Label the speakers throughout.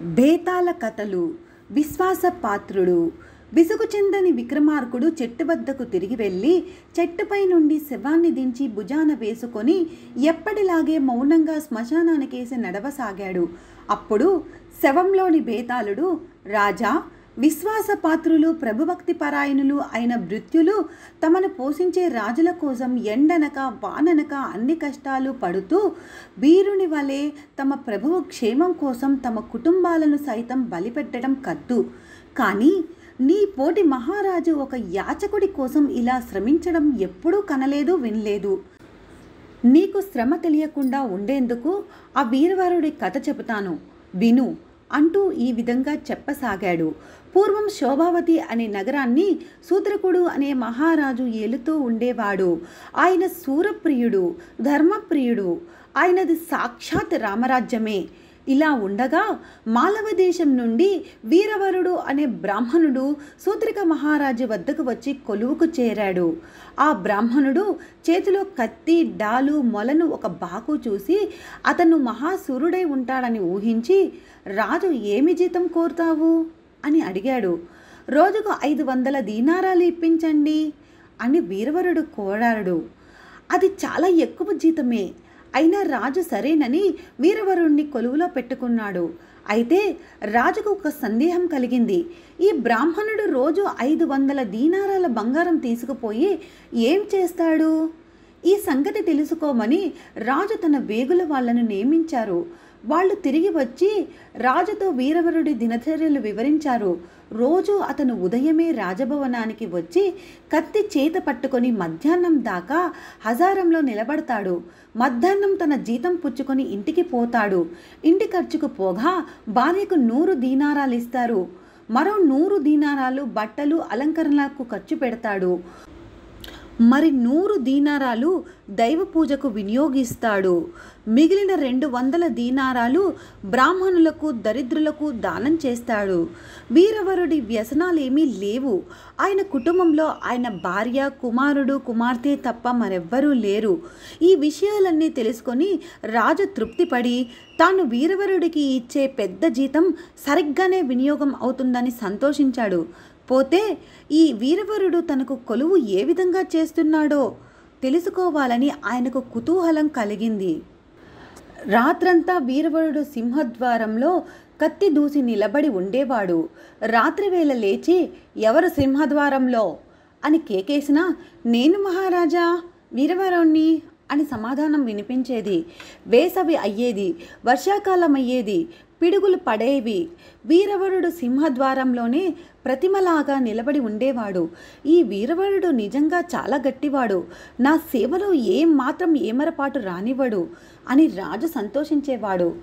Speaker 1: బేతాల కథలు విశ్వాసపాత్రుడు విసుగు చెందని విక్రమార్కుడు చెట్టు వద్దకు తిరిగి వెళ్ళి చెట్టుపై నుండి శవాన్ని దించి భుజాన వేసుకొని ఎప్పటిలాగే మౌనంగా శ్మశానానికేసి నడవసాగాడు. అప్పుడు శవంలోని బేతాళుడు రాజా విశ్వాసపాత్రులు ప్రభుభక్తి పరాయణులు అయిన భృత్యులు తమను పోషించే రాజుల కోసం ఎండనక వాననక అన్ని కష్టాలు పడుతూ వీరుని వలె తమ ప్రభువు క్షేమం కోసం తమ కుటుంబాలను సైతం బలిపెట్టడం కద్దు. కానీ నీ పోటి మహారాజు ఒక యాచకుడి కోసం ఇలా శ్రమించడం ఎప్పుడూ కనలేదు వినలేదు. నీకు శ్రమ తెలియకుండా ఉండేందుకు ఆ వీరవరుడి కథ చెబుతాను. విను అంటూ ఈ విధంగా చెప్పసాగాడు. పూర్వం శోభావతి అనే నగరాన్ని సూత్రకుడు అనే మహారాజు ఏలుతూ ఉండేవాడు. ఆయన సూరప్రియుడు ధర్మప్రియుడు. ఆయనది సాక్షాత్ రామరాజ్యమే. ఇలా ఉండగా మాలవ దేశం నుండి వీరవరుడు అనే బ్రాహ్మణుడు సూత్రిక మహారాజు వద్దకు వచ్చి కొలువుకు చేరాడు. ఆ బ్రాహ్మణుడు చేతిలో కత్తి డాలు మొలను ఒక బాకు చూసి అతను మహాసురుడై ఉంటాడని ఊహించి రాజు ఏమి జీతం కోరుతావు? అని అడిగాడు. రోజుకు ఐదు వందల దీనారాలు ఇప్పించండి అని వీరవరుడు కోరాడు. అది చాలా ఎక్కువ జీతమే. అయినా రాజు సరేనని వీరవరుణ్ణి కొలువులో పెట్టుకున్నాడు. అయితే రాజుకు ఒక సందేహం కలిగింది. ఈ బ్రాహ్మణుడు రోజు ఐదు వందల దీనారాల బంగారం తీసుకుపోయి ఏం చేస్తాడు? ఈ సంగతి తెలుసుకోమని రాజు తన వేగుల వాళ్ళను నియమించారు వాళ్ళు తిరిగి వచ్చి రాజుతో వీరవరుడి దినచర్యలు వివరించారు. రోజు అతను ఉదయమే రాజభవనానికి వచ్చి కత్తి చేత పట్టుకొని మధ్యాహ్నం దాకా హజారంలో నిలబడతాడు. మధ్యాహ్నం తన జీతం పుచ్చుకొని ఇంటికి పోతాడు. ఇంటి ఖర్చుకు పోగా భార్యకు నూరు దీనారాలు ఇస్తారు. మరో నూరు దీనారాలు బట్టలు అలంకరణలకు ఖర్చు పెడతాడు. మరి నూరు దీనారాలు దైవ పూజకు వినియోగిస్తాడు. మిగిలిన రెండు వందల దీనారాలు బ్రాహ్మణులకు దరిద్రులకు దానం చేస్తాడు. వీరవరుడి వ్యసనాలేమీ లేవు. ఆయన కుటుంబంలో ఆయన భార్య కుమారుడు కుమార్తె తప్ప మరెవ్వరూ లేరు. ఈ విషయాలన్నీ తెలుసుకొని రాజు తృప్తిపడి తాను వీరవరుడికి ఇచ్చే పెద్ద జీతం సరిగ్గానే వినియోగం అవుతుందని సంతోషించాడు. పోతే ఈ వీరవరుడు తనకు కొలువు ఏ విధంగా చేస్తున్నాడో తెలుసుకోవాలని ఆయనకు కుతూహలం కలిగింది. రాత్రంతా వీరవరుడు సింహద్వారంలో కత్తి దూసి నిలబడి ఉండేవాడు. రాత్రివేళ లేచి ఎవరు సింహద్వారంలో అని కేకేసినా నేను మహారాజా వీరవరుణ్ణి అని సమాధానం వినిపించేది. వేసవి అయ్యేది వర్షాకాలం అయ్యేది పిడుగులు పడేవి. వీరవరుడు సింహద్వారంలోనే ప్రతిమలాగా నిలబడి ఉండేవాడు. ఈ వీరవరుడు నిజంగా చాలా గట్టివాడు. నా సేవలో ఏం మాత్రం ఏమరపాటు రానివ్వడు అని రాజు సంతోషించేవాడు.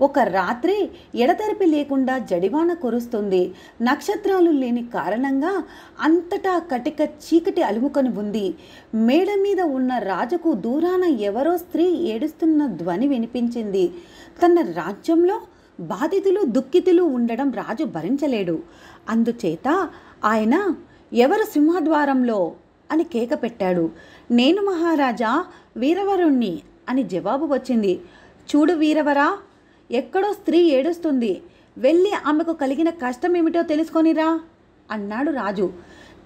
Speaker 1: ఒక రాత్రి ఎడతెరిపి లేకుండా జడివాన కురుస్తుంది. నక్షత్రాలు లేని కారణంగా అంతటా కటిక చీకటి అలుముకొని ఉంది. మేడ మీద ఉన్న రాజుకు దూరాన ఎవరో స్త్రీ ఏడుస్తున్న ధ్వని వినిపించింది. తన రాజ్యంలో బాధితులు దుఃఖితులు ఉండడం రాజు భరించలేడు. అందుచేత ఆయన ఎవరు సింహద్వారంలో? అని కేక పెట్టాడు నేను మహారాజా వీరవరుణ్ణి అని జవాబు వచ్చింది. చూడు వీరవరా ఎక్కడో స్త్రీ ఏడుస్తుంది. వెళ్ళి ఆమెకు కలిగిన కష్టం ఏమిటో తెలుసుకొనిరా అన్నాడు రాజు.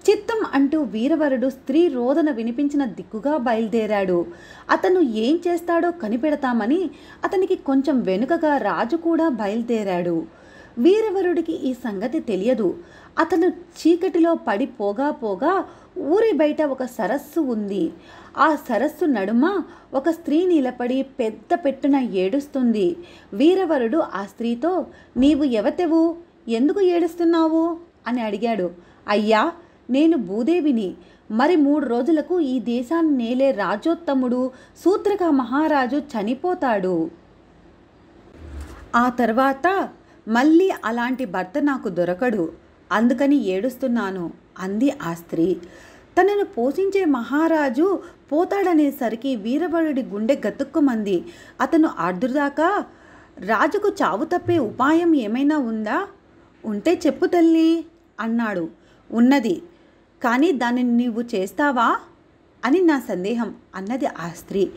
Speaker 1: చిత్తం అంటూ వీరవరుడు స్త్రీ రోదన వినిపించిన దిక్కుగా బయలుదేరాడు. అతను ఏం చేస్తాడో కనిపెడతామని అతనికి కొంచెం వెనుకగా రాజు కూడా బయలుదేరాడు. వీరవరుడికి ఈ సంగతి తెలియదు. అతను చీకటిలో పడి పోగా పోగా ఊరి బయట ఒక సరస్సు ఉంది. ఆ సరస్సు నడుమ ఒక స్త్రీ నిలబడి పెద్ద పెట్టున ఏడుస్తుంది. వీరవరుడు ఆ స్త్రీతో నీవు ఎవతెవు? ఎందుకు ఏడుస్తున్నావు? అని అడిగాడు. అయ్యా నేను భూదేవిని. మరి మూడు రోజులకు ఈ దేశాన్ని నేలే రాజోత్తముడు సూత్రక మహారాజు చనిపోతాడు. ఆ తర్వాత మళ్ళీ అలాంటి భర్త నాకు దొరకడు. అందుకని ఏడుస్తున్నాను అంది ఆ స్త్రీ. తనను పోషించే మహారాజు పోతాడనేసరికి వీరవరుడి గుండె గతుక్కుమంది. అతను ఆర్దుదాకా రాజుకు చావు తప్పే ఉపాయం ఏమైనా ఉందా? ఉంటే చెప్పు తల్లి అన్నాడు. ఉన్నది. కానీ దానిని నీవు చేస్తావా అని నా సందేహం అన్నది ఆ స్త్రీ.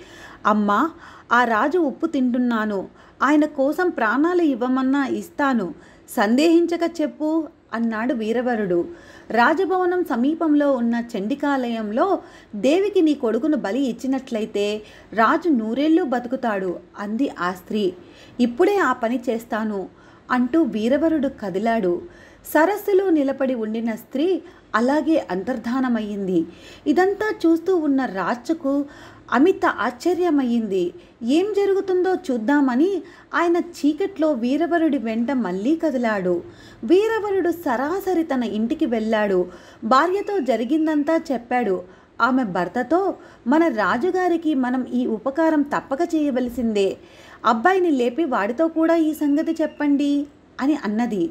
Speaker 1: అమ్మా ఆ రాజు ఉప్పు తింటున్నాను. ఆయన కోసం ప్రాణాలు ఇవ్వమన్నా ఇస్తాను. సందేహించక చెప్పు అన్నాడు వీరవరుడు. రాజభవనం సమీపంలో ఉన్న చండికాలయంలో దేవికి నీ కొడుకును బలి ఇచ్చినట్లయితే రాజు నూరేళ్ళు బతుకుతాడు అంది ఆ స్త్రీ. ఇప్పుడే ఆ పని చేస్తాను అంటూ వీరవరుడు కదిలాడు. సరస్సులో నిలబడి ఉండిన స్త్రీ అలాగే అంతర్ధానమయ్యింది. ఇదంతా చూస్తూ ఉన్న రాజుకు అమిత ఆశ్చర్యమయ్యింది. ఏం జరుగుతుందో చూద్దామని ఆయన చీకట్లో వీరవరుడి వెంట మళ్ళీ కదిలాడు. వీరవరుడు సరాసరి తన ఇంటికి వెళ్ళాడు. భార్యతో జరిగిందంతా చెప్పాడు. ఆమె భర్తతో మన రాజుగారికి మనం ఈ ఉపకారం తప్పక చేయవలసిందే. అబ్బాయిని లేపి వాడితో కూడా ఈ సంగతి చెప్పండి అని అన్నది.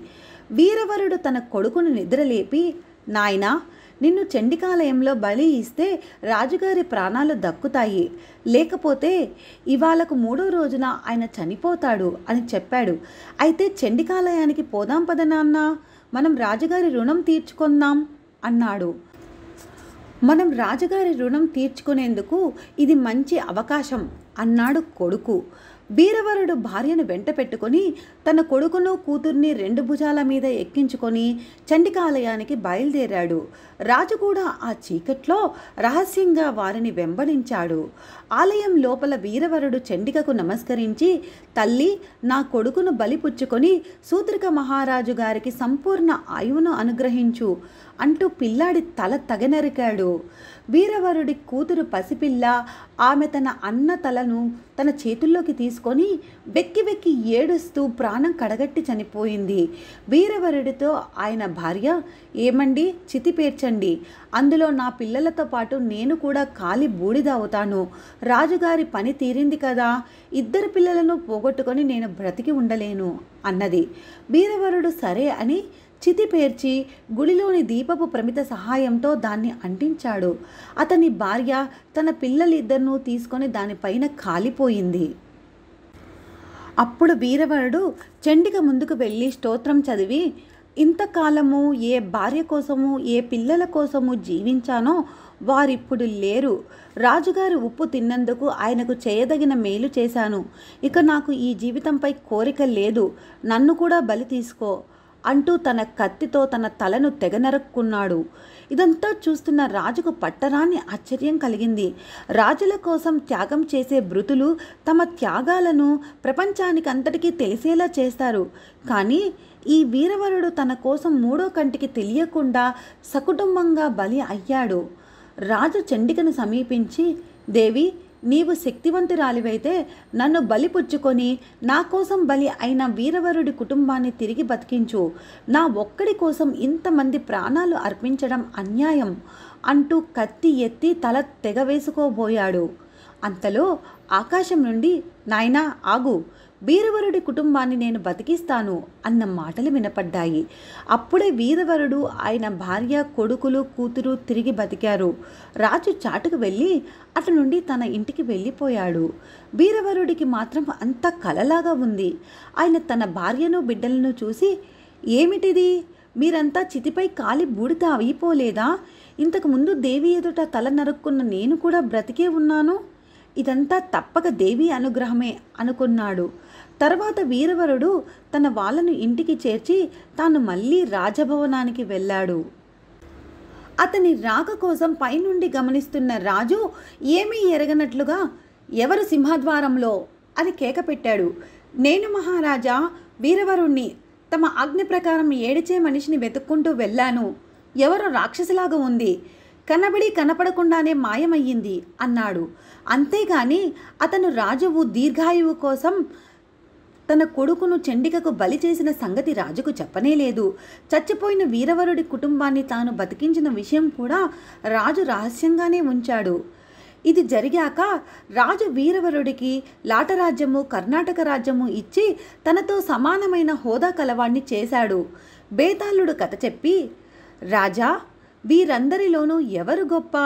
Speaker 1: వీరవరుడు తన కొడుకును నిద్రలేపి నాయనా నిన్ను చండికాలయంలో బలి ఇస్తే రాజుగారి ప్రాణాలు దక్కుతాయి. లేకపోతే ఇవాళకు మూడో రోజున ఆయన చనిపోతాడు అని చెప్పాడు. అయితే చండికాలయానికి పోదాం పద నాన్న. మనం రాజుగారి రుణం తీర్చుకుందాం అన్నాడు. మనం రాజుగారి రుణం తీర్చుకునేందుకు ఇది మంచి అవకాశం అన్నాడు కొడుకు. వీరవరుడు భార్యను వెంట పెట్టుకొని తన కొడుకును కూతుర్ని రెండు భుజాల మీద ఎక్కించుకొని చండికాలయానికి బయలుదేరాడు. రాజు కూడా ఆ చీకట్లో రహస్యంగా వారిని వెంబడించాడు. ఆలయం లోపల వీరవరుడు చండికకు నమస్కరించి తల్లి నా కొడుకును బలిపుచ్చుకొని సూత్రిక మహారాజు గారికి సంపూర్ణ ఆయువును అనుగ్రహించు అంటూ పిల్లాడి తల తగనరికాడు. వీరవరుడి కూతురు పసిపిల్ల ఆమె తన అన్న తలను తన చేతుల్లోకి తీసుకొని వెక్కి వెక్కి ఏడుస్తూ ప్రాణ కడగట్టి చనిపోయింది. వీరవరుడితో ఆయన భార్య ఏమండి చితి పేర్చండి. అందులో నా పిల్లలతో పాటు నేను కూడా కాలి బూడిద అవుతాను రాజుగారి పని తీరింది కదా. ఇద్దరు పిల్లలను పోగొట్టుకొని నేను బ్రతికి ఉండలేను అన్నది. వీరవరుడు సరే అని చితి పేర్చి గుడిలోని దీపపు ప్రమిత సహాయంతో దాన్ని అంటించాడు. అతని భార్య తన పిల్లలిద్దరినూ తీసుకొని దానిపైన కాలిపోయింది. అప్పుడు వీరవరుడు చండిక ముందుకు వెళ్ళి స్తోత్రం చదివి ఇంతకాలము ఏ భార్య కోసము ఏ పిల్లల కోసము జీవించానో వారిప్పుడు లేరు. రాజుగారు ఉప్పు తిన్నందుకు ఆయనకు చేయదగిన మేలు చేశాను. ఇక నాకు ఈ జీవితంపై కోరిక లేదు. నన్ను కూడా బలి తీసుకో. అంటూ తన కత్తితో తన తలను తెగనరుక్కున్నాడు. ఇదంతా చూస్తున్న రాజుకు పట్టరాని ఆశ్చర్యం కలిగింది. రాజుల కోసం త్యాగం చేసే భృతులు తమ త్యాగాలను ప్రపంచానికి అంతటికీ తెలిసేలా చేస్తారు. కానీ ఈ వీరవరుడు తన కోసం మూడో కంటికి తెలియకుండా సకుటుంబంగా బలి అయ్యాడు. రాజు చండికను సమీపించి దేవి నీవు శక్తివంతురాలివైతే నన్ను బలిపుచ్చుకొని నా కోసం బలి అయిన వీరవరుడి కుటుంబాన్ని తిరిగి బతికించు. నా ఒక్కడి కోసం ఇంతమంది ప్రాణాలు అర్పించడం అన్యాయం అంటూ కత్తి ఎత్తి తల తెగవేసుకోబోయాడు అంతలో ఆకాశం నుండి నాయనా ఆగు. వీరవరుడి కుటుంబాన్ని నేను బతికిస్తాను అన్న మాటలు వినపడ్డాయి. అప్పుడే వీరవరుడు ఆయన భార్య కొడుకులు కూతురు తిరిగి బతికారు. రాజు చాటుకు వెళ్ళి అటు నుండి తన ఇంటికి వెళ్ళిపోయాడు. వీరవరుడికి మాత్రం అంత కలలాగా ఉంది. ఆయన తన భార్యను బిడ్డలను చూసి ఏమిటిది? మీరంతా చితిపై కాలి బూడిద అయిపోలేదా? ఇంతకుముందు దేవి ఎదుట తల నరుక్కున్న నేను కూడా బ్రతికే ఉన్నాను. ఇదంతా తప్పక దేవి అనుగ్రహమే అనుకున్నాడు. తర్వాత వీరవరుడు తన వాళ్ళను ఇంటికి చేర్చి తాను మళ్ళీ రాజభవనానికి వెళ్ళాడు. అతని రాక కోసం పైనుండి గమనిస్తున్న రాజు ఏమీ ఎరగనట్లుగా ఎవరు సింహద్వారంలో? అని కేక పెట్టాడు. నేను మహారాజా వీరవరుణ్ణి. తమ ఆజ్ఞ ప్రకారం ఏడిచే మనిషిని వెతుక్కుంటూ వెళ్ళాను. ఎవరో రాక్షసిలాగా ఉంది. కనబడి కనపడకుండానే మాయమయ్యింది అన్నాడు. అంతేగాని అతను రాజువు దీర్ఘాయువు కోసం తన కొడుకును చండికకు బలి చేసిన సంగతి రాజుకు చెప్పనే లేదు. చచ్చిపోయిన వీరవరుడి కుటుంబాన్ని తాను బతికించిన విషయం కూడా రాజు రహస్యంగానే ఉంచాడు. ఇది జరిగాక రాజు వీరవరుడికి లాటరాజ్యము కర్ణాటక రాజ్యము ఇచ్చి తనతో సమానమైన హోదా కలవాణ్ణి చేశాడు. బేతాళుడు కథ చెప్పి రాజా వీరందరిలోనూ ఎవరు గొప్ప?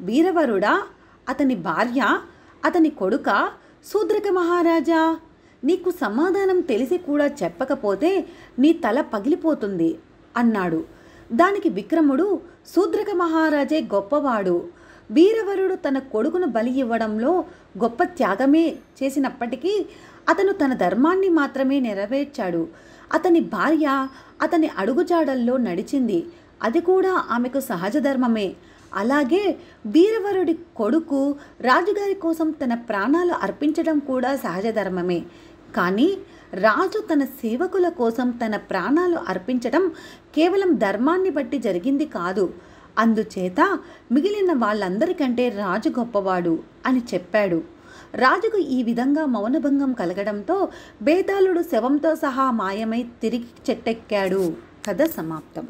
Speaker 1: వీరవరుడా? అతని భార్య? అతని కొడుక? శూద్రక మహారాజా? నీకు సమాధానం తెలిసి కూడా చెప్పకపోతే నీ తల పగిలిపోతుంది అన్నాడు. దానికి విక్రముడు శూద్రక మహారాజే గొప్పవాడు. వీరవరుడు తన కొడుకును బలి ఇవ్వడంలో గొప్ప త్యాగమే చేసినప్పటికీ అతను తన ధర్మాన్ని మాత్రమే నెరవేర్చాడు. అతని భార్య అతని అడుగుజాడల్లో నడిచింది. అది కూడా ఆమెకు సహజ ధర్మమే. అలాగే వీరవరుడి కొడుకు రాజుగారి కోసం తన ప్రాణాలు అర్పించడం కూడా సహజ ధర్మమే. కానీ రాజు తన సేవకుల కోసం తన ప్రాణాలు అర్పించడం కేవలం ధర్మాన్ని బట్టి జరిగింది కాదు. అందుచేత మిగిలిన వాళ్ళందరికంటే రాజు గొప్పవాడు అని చెప్పాడు. రాజుకు ఈ విధంగా మౌనభంగం కలగడంతో బేతాళుడు శవంతో సహా మాయమై తిరిగి చెట్టెక్కాడు. కథ సమాప్తం.